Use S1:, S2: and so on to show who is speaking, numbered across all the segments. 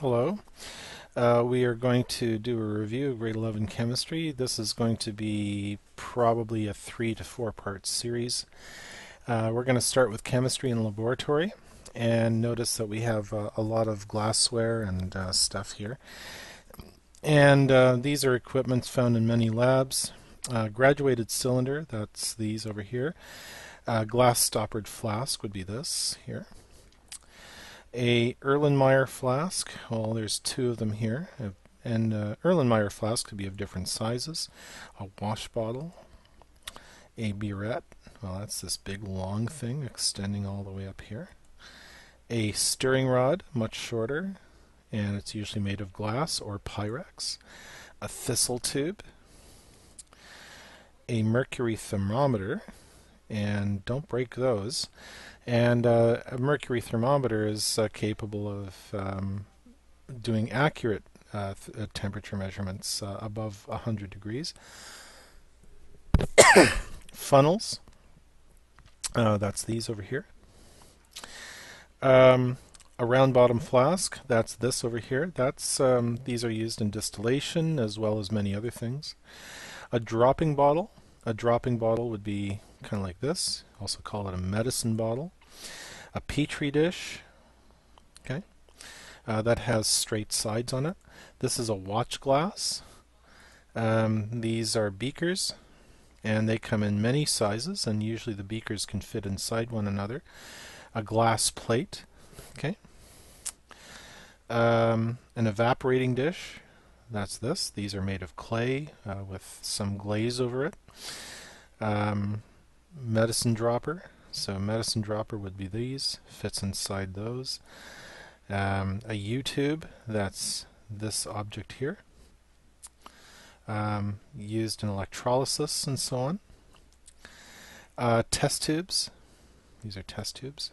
S1: Hello. Uh, we are going to do a review of grade 11 chemistry. This is going to be probably a three to four part series. Uh, we're going to start with chemistry in laboratory and notice that we have uh, a lot of glassware and uh, stuff here. And uh, these are equipments found in many labs. Graduated cylinder, that's these over here. glass stoppered flask would be this here a Erlenmeyer flask. Well, there's two of them here, and uh, Erlenmeyer flask could be of different sizes. A wash bottle, a burette. Well, that's this big long thing extending all the way up here. A stirring rod, much shorter, and it's usually made of glass or Pyrex. A thistle tube, a mercury thermometer, and don't break those. And uh, a mercury thermometer is uh, capable of um, doing accurate uh, uh, temperature measurements uh, above 100 degrees. Funnels, uh, that's these over here. Um, a round bottom flask, that's this over here. That's um, These are used in distillation as well as many other things. A dropping bottle, a dropping bottle would be kind of like this. Also call it a medicine bottle. A petri dish. Okay. Uh, that has straight sides on it. This is a watch glass. Um, these are beakers and they come in many sizes and usually the beakers can fit inside one another. A glass plate. Okay. Um, an evaporating dish that's this these are made of clay uh, with some glaze over it um, medicine dropper so medicine dropper would be these, fits inside those. Um, a U-tube, that's this object here, um, used in electrolysis and so on. Uh, test tubes, these are test tubes.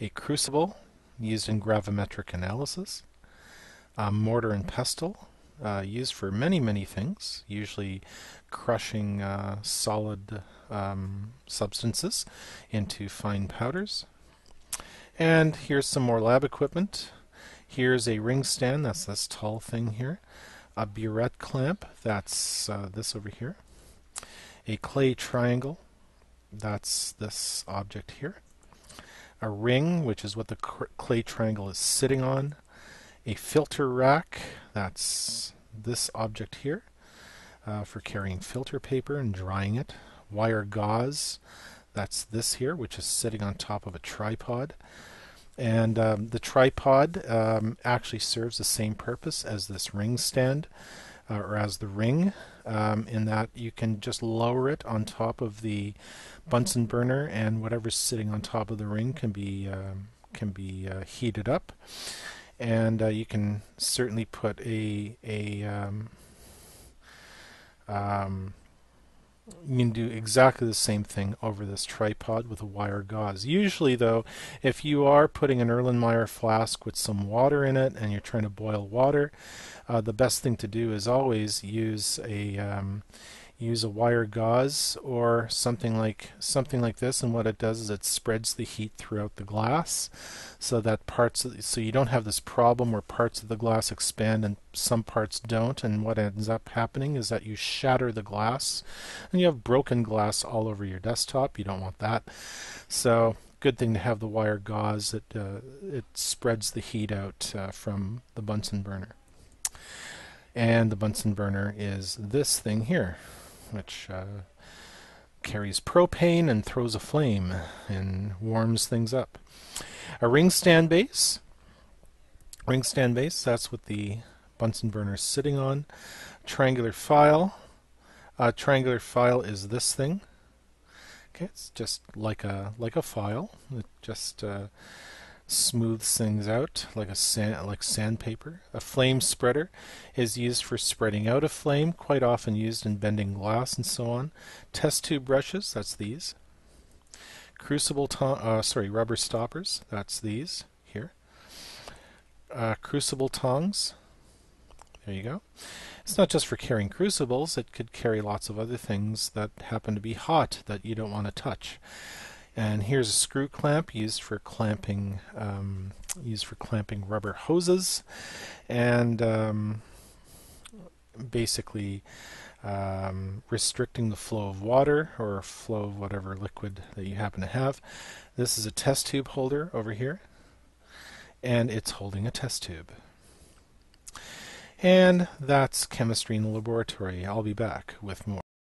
S1: A crucible, used in gravimetric analysis. A mortar and pestle, uh, used for many, many things, usually crushing uh, solid um, substances into fine powders. And here's some more lab equipment. Here's a ring stand, that's this tall thing here. A burette clamp, that's uh, this over here. A clay triangle, that's this object here. A ring, which is what the clay triangle is sitting on. A filter rack, that's this object here uh, for carrying filter paper and drying it. Wire gauze, that's this here, which is sitting on top of a tripod. And um, the tripod um, actually serves the same purpose as this ring stand, uh, or as the ring, um, in that you can just lower it on top of the Bunsen burner, and whatever's sitting on top of the ring can be um, can be uh, heated up. And uh, you can certainly put a a um, um, you can do exactly the same thing over this tripod with a wire gauze. Usually though, if you are putting an Erlenmeyer flask with some water in it and you're trying to boil water, uh, the best thing to do is always use a um, use a wire gauze or something like something like this and what it does is it spreads the heat throughout the glass so that parts of, so you don't have this problem where parts of the glass expand and some parts don't and what ends up happening is that you shatter the glass and you have broken glass all over your desktop you don't want that. So good thing to have the wire gauze it uh, it spreads the heat out uh, from the Bunsen burner. And the Bunsen burner is this thing here which uh, carries propane and throws a flame and warms things up. A ring stand base. Ring stand base, that's what the Bunsen burner is sitting on. Triangular file. A triangular file is this thing. Okay, it's just like a like a file. It just uh, smooths things out like a sand, like sandpaper. A flame spreader is used for spreading out a flame, quite often used in bending glass and so on. Test tube brushes, that's these. Crucible, uh, sorry, rubber stoppers, that's these here. Uh, crucible tongs, there you go. It's not just for carrying crucibles, it could carry lots of other things that happen to be hot that you don't want to touch. And here's a screw clamp used for clamping um, used for clamping rubber hoses, and um, basically um, restricting the flow of water or flow of whatever liquid that you happen to have. This is a test tube holder over here, and it's holding a test tube. And that's chemistry in the laboratory. I'll be back with more.